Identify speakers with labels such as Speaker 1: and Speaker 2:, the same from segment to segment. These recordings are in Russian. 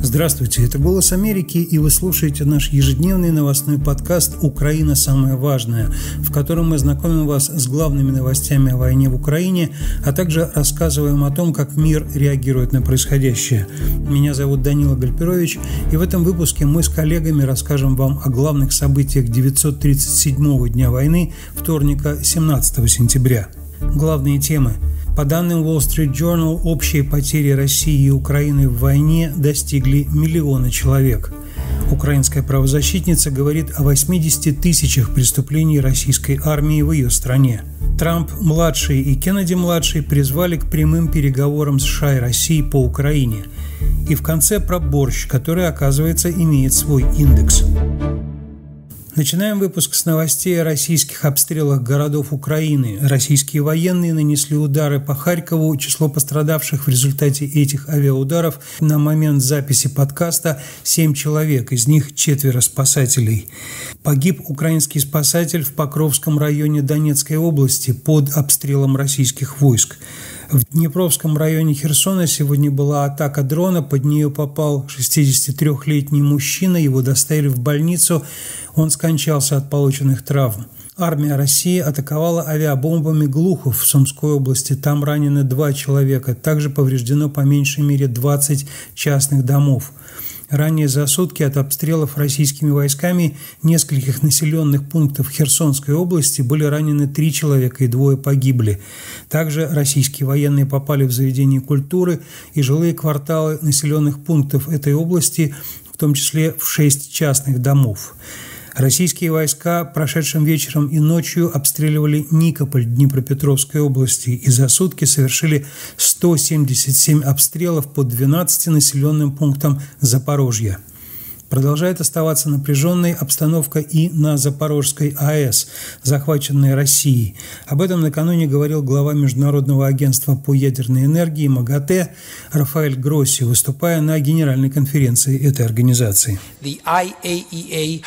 Speaker 1: Здравствуйте, это «Голос Америки» и вы слушаете наш ежедневный новостной подкаст «Украина. Самое важное», в котором мы знакомим вас с главными новостями о войне в Украине, а также рассказываем о том, как мир реагирует на происходящее. Меня зовут Данила Гальперович, и в этом выпуске мы с коллегами расскажем вам о главных событиях 937-го дня войны, вторника, 17 сентября. Главные темы – по данным Wall Street Journal, общие потери России и Украины в войне достигли миллиона человек. Украинская правозащитница говорит о 80 тысячах преступлений российской армии в ее стране. Трамп-младший и Кеннеди-младший призвали к прямым переговорам США и России по Украине. И в конце про борщ, который, оказывается, имеет свой индекс. Начинаем выпуск с новостей о российских обстрелах городов Украины. Российские военные нанесли удары по Харькову. Число пострадавших в результате этих авиаударов на момент записи подкаста 7 человек, из них четверо спасателей. Погиб украинский спасатель в Покровском районе Донецкой области под обстрелом российских войск. В Днепровском районе Херсона сегодня была атака дрона, под нее попал 63-летний мужчина, его доставили в больницу, он скончался от полученных травм. Армия России атаковала авиабомбами Глухов в Сумской области. Там ранены два человека. Также повреждено по меньшей мере 20 частных домов. Ранее за сутки от обстрелов российскими войсками нескольких населенных пунктов Херсонской области были ранены три человека и двое погибли. Также российские военные попали в заведения культуры и жилые кварталы населенных пунктов этой области, в том числе в шесть частных домов. Российские войска прошедшим вечером и ночью обстреливали Никополь Днепропетровской области и за сутки совершили 177 обстрелов по 12 населенным пунктам Запорожья. Продолжает оставаться напряженной обстановка и на Запорожской АЭС, захваченной Россией. Об этом накануне говорил глава Международного агентства по ядерной энергии МАГАТЭ Рафаэль Гросси, выступая на генеральной конференции этой организации. E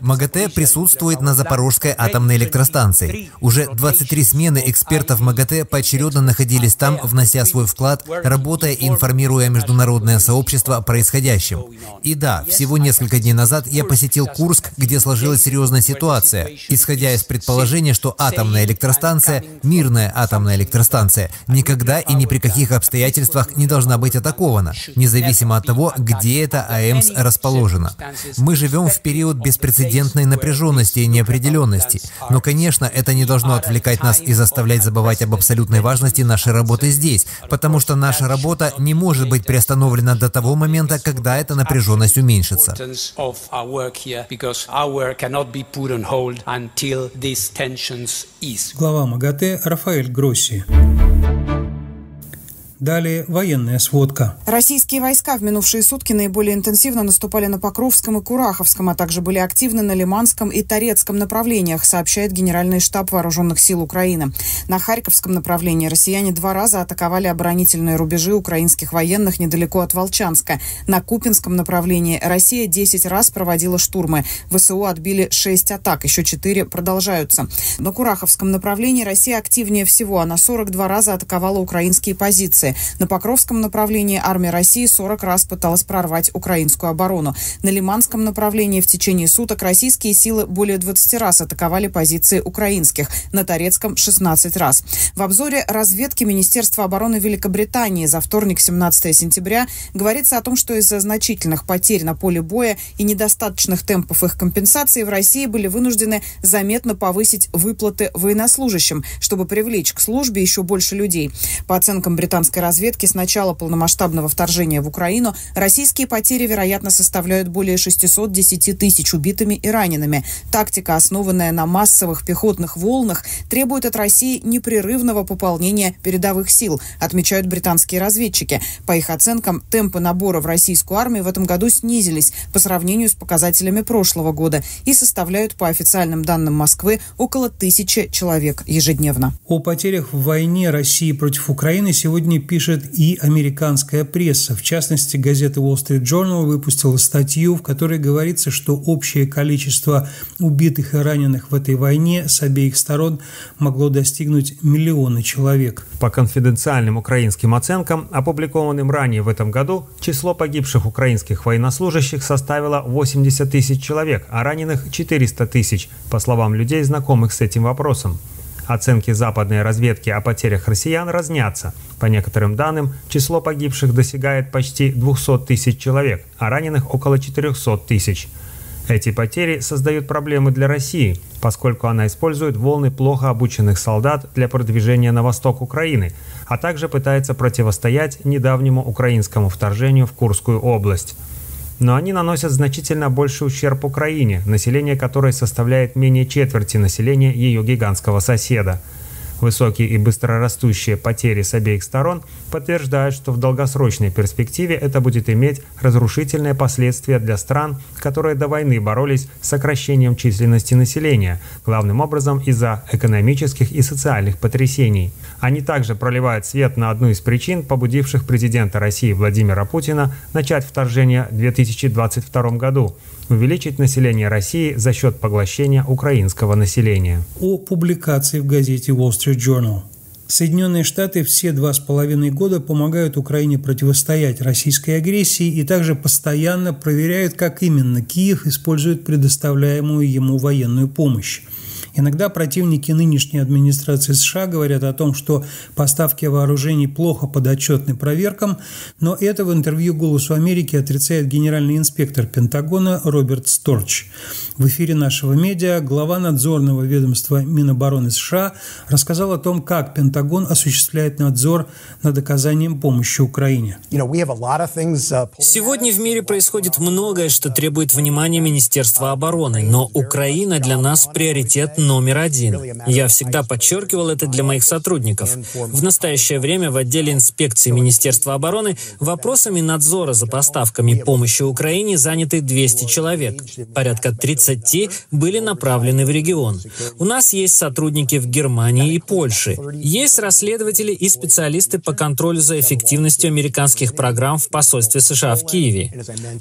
Speaker 2: МАГАТЭ присутствует на Запорожской атомной электростанции. Уже 23 смены экспертов МАГАТЭ поочередно находились там, внося свой вклад, работая и информируя международное сообщество о происходящем. И да, всего несколько дней назад я посетил Курск, где сложилась серьезная ситуация. Исходя из предположения, что атомная электростанция, мирная атомная электростанция, никогда и ни при каких обстоятельствах не должна быть атакована, независимо от того, где эта АЭМС расположена. Мы живем в период беспрецедентной напряженности и неопределенности, но, конечно, это не должно отвлекать нас и заставлять забывать об абсолютной важности нашей работы здесь, потому что наша работа не может быть приостановлена до того момента, когда эта напряженность уменьшится уменьшится.
Speaker 1: Глава МАГАТЭ Рафаэль Гросси. Далее военная сводка.
Speaker 3: Российские войска в минувшие сутки наиболее интенсивно наступали на Покровском и Кураховском, а также были активны на Лиманском и Торецком направлениях, сообщает Генеральный штаб Вооруженных сил Украины. На Харьковском направлении россияне два раза атаковали оборонительные рубежи украинских военных недалеко от Волчанска. На Купинском направлении Россия 10 раз проводила штурмы. ВСУ отбили 6 атак, еще 4 продолжаются. На Кураховском направлении Россия активнее всего. Она 42 раза атаковала украинские позиции. На Покровском направлении армия России 40 раз пыталась прорвать украинскую оборону. На Лиманском направлении в течение суток российские силы более 20 раз атаковали позиции украинских. На Торецком 16 раз. В обзоре разведки Министерства обороны Великобритании за вторник, 17 сентября, говорится о том, что из-за значительных потерь на поле боя и недостаточных темпов их компенсации в России были вынуждены заметно повысить выплаты военнослужащим, чтобы привлечь к службе еще больше людей. По оценкам британской разведки с начала полномасштабного вторжения в Украину российские потери, вероятно, составляют более 610 тысяч убитыми и ранеными. Тактика, основанная на массовых пехотных волнах, требует от России непрерывного пополнения передовых сил, отмечают британские разведчики. По их оценкам, темпы набора в российскую армию в этом году снизились по сравнению с показателями прошлого года и составляют, по официальным данным Москвы, около тысячи человек ежедневно.
Speaker 1: О потерях в войне России против Украины сегодня пишет и американская пресса. В частности, газета Wall Street Journal выпустила статью, в которой говорится, что общее количество убитых и раненых в этой войне с обеих сторон могло достигнуть миллиона человек.
Speaker 4: По конфиденциальным украинским оценкам, опубликованным ранее в этом году, число погибших украинских военнослужащих составило 80 тысяч человек, а раненых 400 тысяч, по словам людей, знакомых с этим вопросом. Оценки западной разведки о потерях россиян разнятся. По некоторым данным, число погибших достигает почти 200 тысяч человек, а раненых около 400 тысяч. Эти потери создают проблемы для России, поскольку она использует волны плохо обученных солдат для продвижения на восток Украины, а также пытается противостоять недавнему украинскому вторжению в Курскую область но они наносят значительно больший ущерб Украине, население которой составляет менее четверти населения ее гигантского соседа. Высокие и быстрорастущие потери с обеих сторон подтверждают, что в долгосрочной перспективе это будет иметь разрушительные последствия для стран, которые до войны боролись с сокращением численности населения, главным образом из-за экономических и социальных потрясений. Они также проливают свет на одну из причин, побудивших президента России Владимира Путина начать вторжение в 2022 году – увеличить население России за счет поглощения украинского населения.
Speaker 1: О публикации в газете Wall Street Journal. Соединенные Штаты все два с половиной года помогают Украине противостоять российской агрессии и также постоянно проверяют, как именно Киев использует предоставляемую ему военную помощь. Иногда противники нынешней администрации США говорят о том, что поставки вооружений плохо подотчетны проверкам, но это в интервью «Голосу Америки» отрицает генеральный инспектор Пентагона Роберт Сторч. В эфире нашего медиа глава надзорного ведомства Минобороны США рассказал о том, как Пентагон осуществляет надзор над оказанием помощи Украине.
Speaker 5: Uh, Сегодня в мире происходит многое, что требует внимания Министерства обороны, но Украина для нас приоритет номер один. Я всегда подчеркивал это для моих сотрудников. В настоящее время в отделе инспекции Министерства обороны вопросами надзора за поставками помощи Украине заняты 200 человек. Порядка 30 были направлены в регион. У нас есть сотрудники в Германии и Польше. Есть расследователи и специалисты по контролю за эффективностью американских программ в посольстве США в Киеве.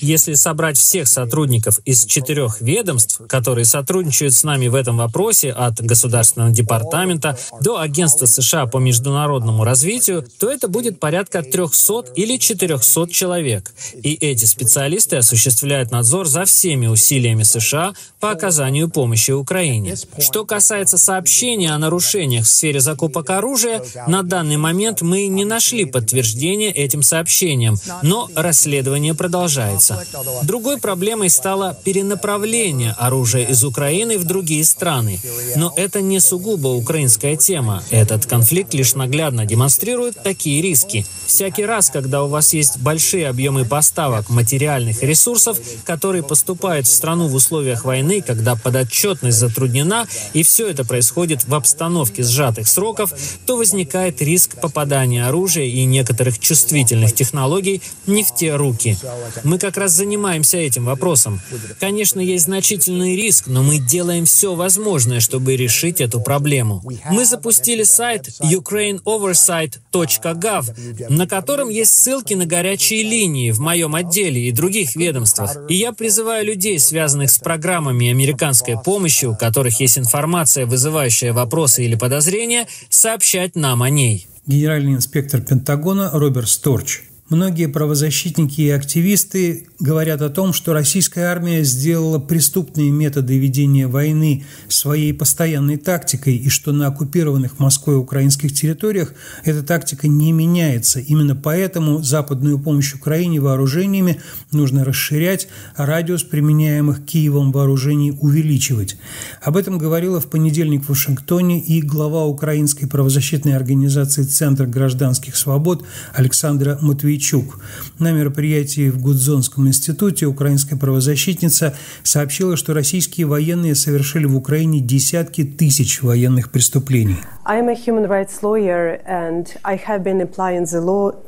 Speaker 5: Если собрать всех сотрудников из четырех ведомств, которые сотрудничают с нами в этом вопросе, вопросе от Государственного департамента до Агентства США по международному развитию, то это будет порядка 300 или 400 человек. И эти специалисты осуществляют надзор за всеми усилиями США по оказанию помощи Украине. Что касается сообщения о нарушениях в сфере закупок оружия, на данный момент мы не нашли подтверждения этим сообщениям, но расследование продолжается. Другой проблемой стало перенаправление оружия из Украины в другие страны. Но это не сугубо украинская тема. Этот конфликт лишь наглядно демонстрирует такие риски. Всякий раз, когда у вас есть большие объемы поставок материальных ресурсов, которые поступают в страну в условиях войны, когда подотчетность затруднена, и все это происходит в обстановке сжатых сроков, то возникает риск попадания оружия и некоторых чувствительных технологий не в те руки. Мы как раз занимаемся этим вопросом. Конечно, есть значительный риск, но мы делаем все возможное, нужное, чтобы решить эту проблему. Мы запустили сайт ukraineoversight.gov, на котором есть ссылки на горячие линии в моем отделе и других ведомствах. И я призываю людей, связанных с программами американской помощи, у которых есть информация, вызывающая вопросы или подозрения, сообщать нам о ней.
Speaker 1: Генеральный инспектор Пентагона Роберт Сторч Многие правозащитники и активисты говорят о том, что российская армия сделала преступные методы ведения войны своей постоянной тактикой, и что на оккупированных Москвой украинских территориях эта тактика не меняется. Именно поэтому западную помощь Украине вооружениями нужно расширять, а радиус применяемых Киевом вооружений увеличивать. Об этом говорила в понедельник в Вашингтоне и глава украинской правозащитной организации «Центр гражданских свобод» Александра Матвеевича Матвейчук. На мероприятии в Гудзонском институте украинская правозащитница сообщила, что российские военные совершили в Украине десятки тысяч военных преступлений.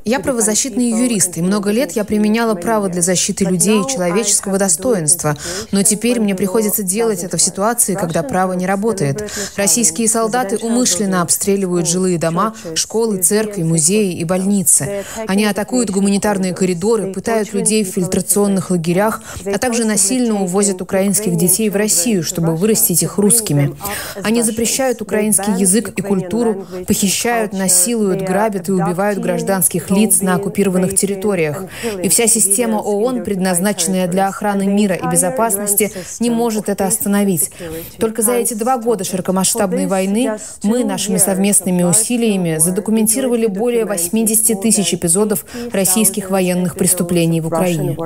Speaker 6: Я правозащитный юрист, и много лет я применяла право для защиты людей и человеческого достоинства. Но теперь мне приходится делать это в ситуации, когда право не работает. Российские солдаты умышленно обстреливают жилые дома, школы, церкви, музеи и больницы. Они атакуют гуманитарные коридоры, пытают людей в фильтрационных лагерях, а также насильно увозят украинских детей в Россию, чтобы вырастить их русскими. Они запрещают украинский язык и культуру, похищают, насилуют, грабят и убивают гражданских лиц на оккупированных территориях. И вся система ООН, предназначенная для охраны мира и безопасности, не может это остановить. Только за эти два года широкомасштабной войны мы нашими совместными усилиями задокументировали более 80 тысяч эпизодов российских военных преступлений в Украине.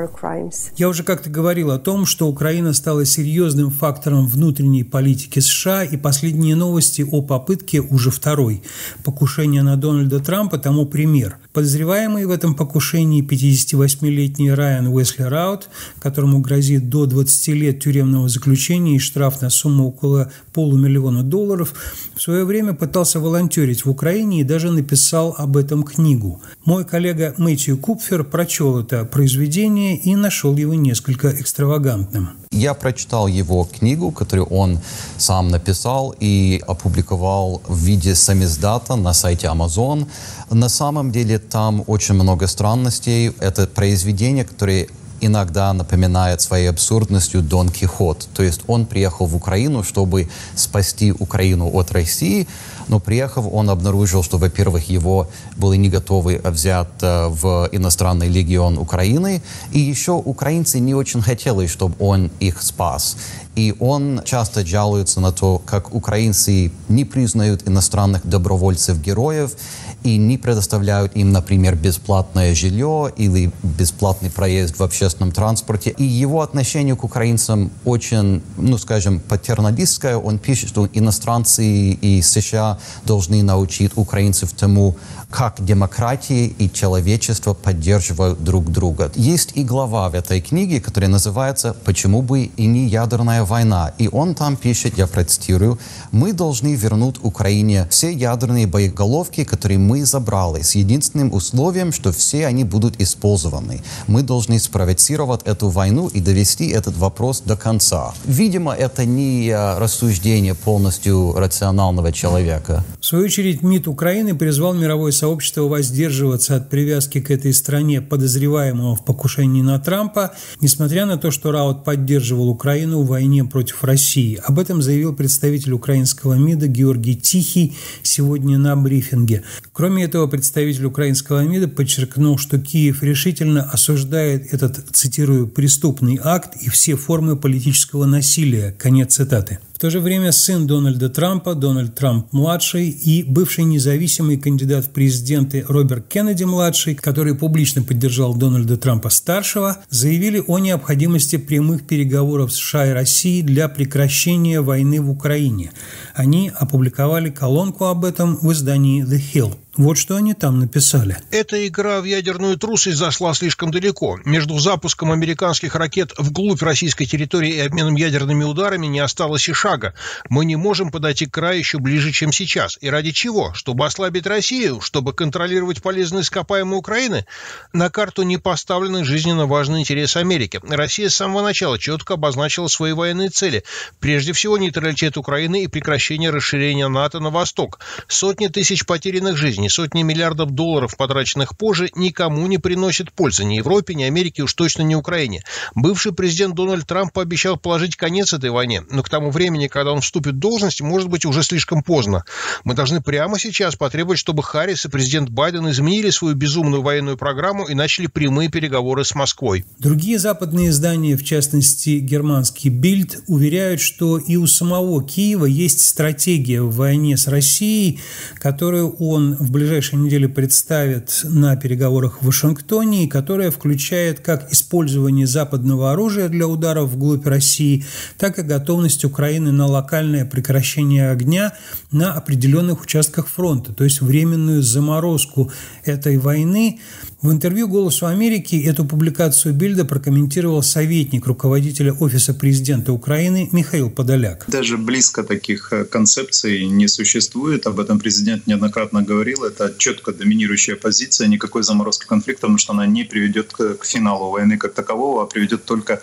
Speaker 1: Я уже как-то говорил о том, что Украина стала серьезным фактором внутренней политики США, и последние новости о попытке уже второй покушения на Дональда Трампа тому пример. Подозреваемый в этом покушении 58-летний Райан Уэсли Раут, которому грозит до 20 лет тюремного заключения и штраф на сумму около полумиллиона долларов, в свое время пытался волонтерить в Украине и даже написал об этом книгу. Мой коллега Мэтью Купфер прочел это произведение и нашел его несколько экстравагантным.
Speaker 7: Я прочитал его книгу, которую он сам написал и опубликовал в виде самиздата на сайте Amazon. На самом деле там очень много странностей. Это произведение, которое иногда напоминает своей абсурдностью Дон Кихот. То есть он приехал в Украину, чтобы спасти Украину от России, но приехав, он обнаружил, что, во-первых, его были не готовы взять э, в иностранный легион Украины, и еще украинцы не очень хотели, чтобы он их спас. И он часто жалуется на то, как украинцы не признают иностранных добровольцев-героев и не предоставляют им, например, бесплатное жилье или бесплатный проезд в общественном транспорте. И его отношение к украинцам очень, ну, скажем, патерналистское. Он пишет, что иностранцы и США должны научить украинцев тому, как демократия и человечество поддерживают друг друга. Есть и глава в этой книге, которая называется «Почему бы и не ядерная война?» И он там пишет, я процитирую, «Мы должны вернуть Украине все ядерные боеголовки, которые мы забрали, с единственным условием, что все они будут использованы. Мы должны спровоцировать эту войну и довести этот вопрос до конца». Видимо, это не э, рассуждение полностью рационального человека.
Speaker 1: В свою очередь, МИД Украины призвал мировое сообщество воздерживаться от привязки к этой стране подозреваемого в покушении на Трампа, несмотря на то, что Раут поддерживал Украину в войне против России. Об этом заявил представитель украинского МИДа Георгий Тихий сегодня на брифинге. Кроме этого, представитель украинского МИДа подчеркнул, что Киев решительно осуждает этот, цитирую, «преступный акт и все формы политического насилия». Конец цитаты. В то же время сын Дональда Трампа, Дональд Трамп-младший и бывший независимый кандидат в президенты Роберт Кеннеди-младший, который публично поддержал Дональда Трампа-старшего, заявили о необходимости прямых переговоров США и России для прекращения войны в Украине. Они опубликовали колонку об этом в издании The Hill. Вот что они там написали.
Speaker 8: Эта игра в ядерную трусость зашла слишком далеко. Между запуском американских ракет вглубь российской территории и обменом ядерными ударами не осталось и шага. Мы не можем подойти к краю еще ближе, чем сейчас. И ради чего? Чтобы ослабить Россию? Чтобы контролировать полезные ископаемые Украины? На карту не поставлены жизненно важные интересы Америки. Россия с самого начала четко обозначила свои военные цели. Прежде всего, нейтралитет Украины и прекращение расширения НАТО на восток. Сотни тысяч потерянных жизней жизни, сотни миллиардов долларов, потраченных позже, никому не приносит пользы. Ни Европе, ни Америке, уж точно не Украине. Бывший президент Дональд Трамп пообещал положить конец этой войне, но к тому времени, когда он вступит в должность, может быть уже слишком поздно. Мы должны прямо сейчас потребовать, чтобы Харрис и президент Байден изменили свою безумную военную программу и начали прямые переговоры с Москвой.
Speaker 1: Другие западные издания, в частности германский Бильд, уверяют, что и у самого Киева есть стратегия в войне с Россией, которую он в ближайшей неделе представит на переговорах в Вашингтоне, которая включает как использование западного оружия для ударов вглубь России, так и готовность Украины на локальное прекращение огня на определенных участках фронта, то есть временную заморозку этой войны В интервью «Голосу Америки» эту публикацию Бильда прокомментировал советник руководителя Офиса президента Украины Михаил Подоляк.
Speaker 9: Даже близко таких э, концепций не существует. Об этом президент неоднократно говорил. Это четко доминирующая позиция, никакой заморозки конфликта, потому что она не приведет к финалу войны как такового, а приведет только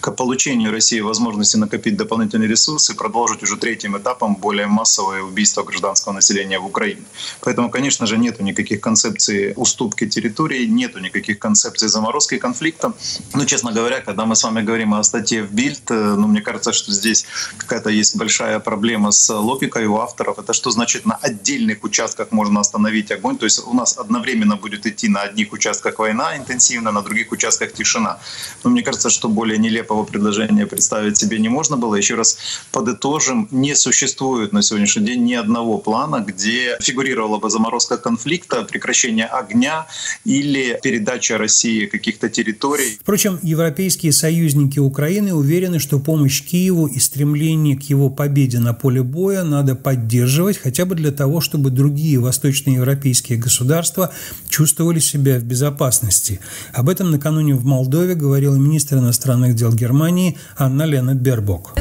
Speaker 9: к получению России возможности накопить дополнительные ресурсы и продолжить уже третьим этапом более массовое убийство гражданского населения в Украине. Поэтому, конечно же, нет никаких концепций уступки территории, нету никаких концепций заморозки конфликта. Но, честно говоря, когда мы с вами говорим о статье в Бильд, э, ну, мне кажется, что здесь какая-то есть большая проблема с логикой у авторов. Это что значит на отдельных участках можно остановить огонь? То есть у нас одновременно будет идти на одних участках война интенсивно, на других участках тишина. Но мне кажется, что более нелепого предложения представить себе не можно было. Еще раз подытожим, не существует на сегодняшний день ни одного плана, где фигурировала бы заморозка конфликта, прекращение огня или передача России каких-то территорий.
Speaker 1: Впрочем, европейские союзники Украины уверены, что помощь Киеву и стремление к его победе на поле боя надо поддерживать хотя бы для того, чтобы другие восточноевропейские государства чувствовали себя в безопасности. Об этом накануне в Молдове говорила министр иностранных дел Германии Анна Лена Бербок.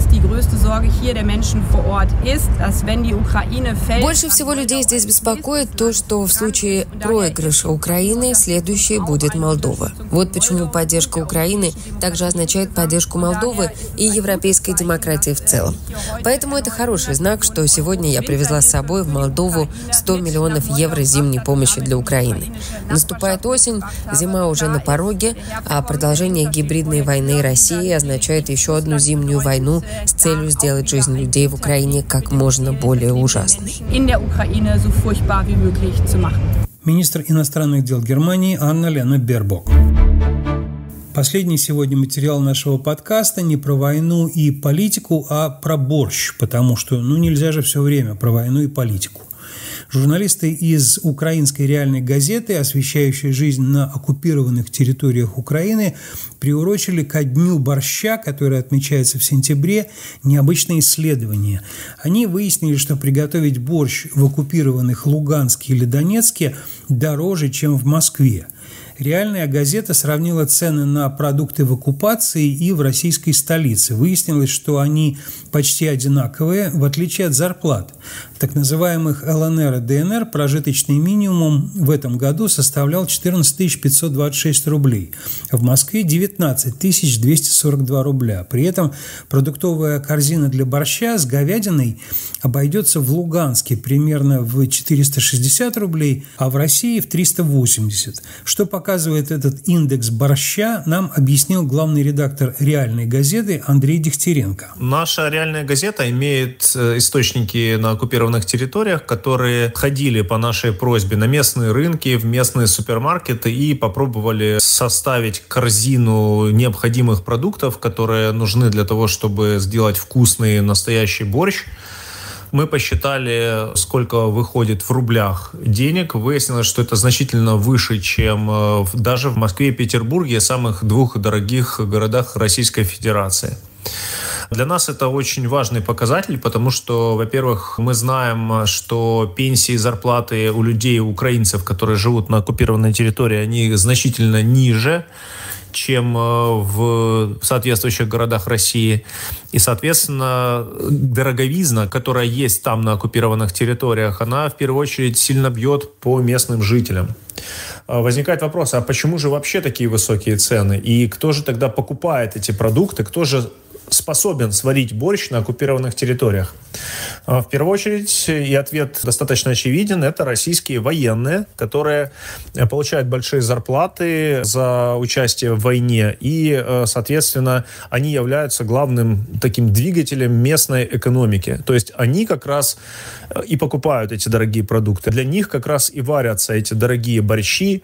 Speaker 10: Больше всего людей здесь беспокоит то, что в случае проигрыша Украины следующей будет Молдова. Вот почему поддержка Украины также означает поддержку Молдовы и европейской демократии в целом. Поэтому это хороший знак, что сегодня я привезла с собой в Молдову 100 миллионов евро зимней помощи для Украины. Наступает осень, зима уже на пороге, а продолжение гибридной войны России означает еще одну зимнюю войну с целью сделать жизнь людей в Украине как можно более ужасной.
Speaker 1: Министр иностранных дел Германии Анна Лена Бербок. Последний сегодня материал нашего подкаста не про войну и политику, а про борщ, потому что ну нельзя же все время про войну и политику. Журналисты из украинской реальной газеты, освещающей жизнь на оккупированных территориях Украины, приурочили ко дню борща, который отмечается в сентябре, необычное исследование. Они выяснили, что приготовить борщ в оккупированных Луганске или Донецке дороже, чем в Москве – Реальная газета сравнила цены на продукты в оккупации и в российской столице. Выяснилось, что они почти одинаковые, в отличие от зарплат. Так называемых ЛНР и ДНР прожиточный минимум в этом году составлял 14 526 рублей, в Москве 19 242 рубля. При этом продуктовая корзина для борща с говядиной обойдется в Луганске примерно в 460 рублей, а в России в 380. Что показывает этот индекс борща, нам объяснил главный редактор «Реальной газеты» Андрей Дегтяренко.
Speaker 11: Наша «Реальная газета» имеет э, источники на оккупированных территориях, которые ходили по нашей просьбе на местные рынки, в местные супермаркеты и попробовали составить корзину необходимых продуктов, которые нужны для того, чтобы сделать вкусный настоящий борщ. Мы посчитали, сколько выходит в рублях денег. Выяснилось, что это значительно выше, чем э, даже в Москве и Петербурге, самых двух дорогих городах Российской Федерации. Для нас это очень важный показатель, потому что, во-первых, мы знаем, что пенсии и зарплаты у людей, украинцев, которые живут на оккупированной территории, они значительно ниже чем э, в соответствующих городах России. И, соответственно, дороговизна, которая есть там на оккупированных территориях, она в первую очередь сильно бьет по местным жителям. А возникает вопрос, а почему же вообще такие высокие цены? И кто же тогда покупает эти продукты? Кто же способен сварить борщ на оккупированных территориях? А, в первую очередь, и ответ достаточно очевиден, это российские военные, которые э, получают большие зарплаты за участие в войне, и, э, соответственно, они являются главным таким двигателем местной экономики. То есть они как раз э, и покупают эти дорогие продукты. Для них как раз и варятся эти дорогие борщи,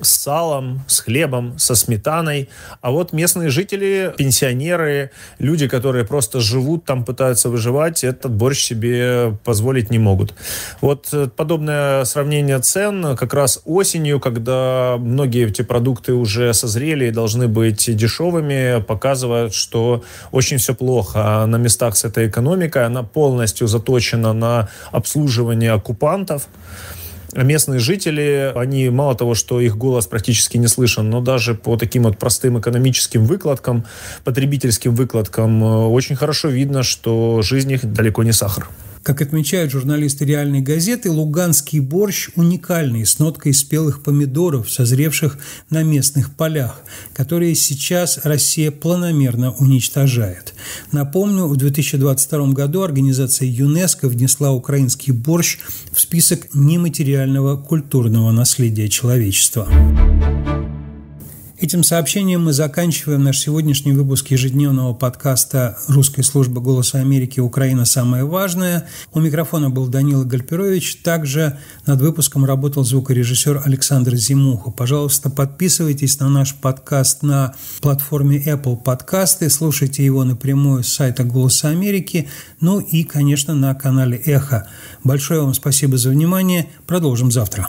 Speaker 11: с салом, с хлебом, со сметаной. А вот местные жители, пенсионеры, люди, которые просто живут там, пытаются выживать, этот борщ себе позволить не могут. Вот э, подобное сравнение цен как раз осенью, когда многие эти продукты уже созрели и должны быть дешевыми, показывает, что очень все плохо. А на местах с этой экономикой она полностью заточена на обслуживание оккупантов. Местные жители, они мало того, что их голос практически не слышен, но даже по таким вот простым экономическим выкладкам, потребительским выкладкам, э, очень хорошо видно, что жизнь их далеко не сахар.
Speaker 1: Как отмечают журналисты реальной газеты, луганский борщ уникальный, с ноткой спелых помидоров, созревших на местных полях, которые сейчас Россия планомерно уничтожает. Напомню, в 2022 году организация ЮНЕСКО внесла украинский борщ в список нематериального культурного наследия человечества. Этим сообщением мы заканчиваем наш сегодняшний выпуск ежедневного подкаста русской службы «Голоса Америки. Украина. Самое важное». У микрофона был Данила Гальперович. Также над выпуском работал звукорежиссер Александр Зимуха. Пожалуйста, подписывайтесь на наш подкаст на платформе Apple Подкасты, слушайте его напрямую с сайта «Голоса Америки», ну и, конечно, на канале «Эхо». Большое вам спасибо за внимание. Продолжим завтра.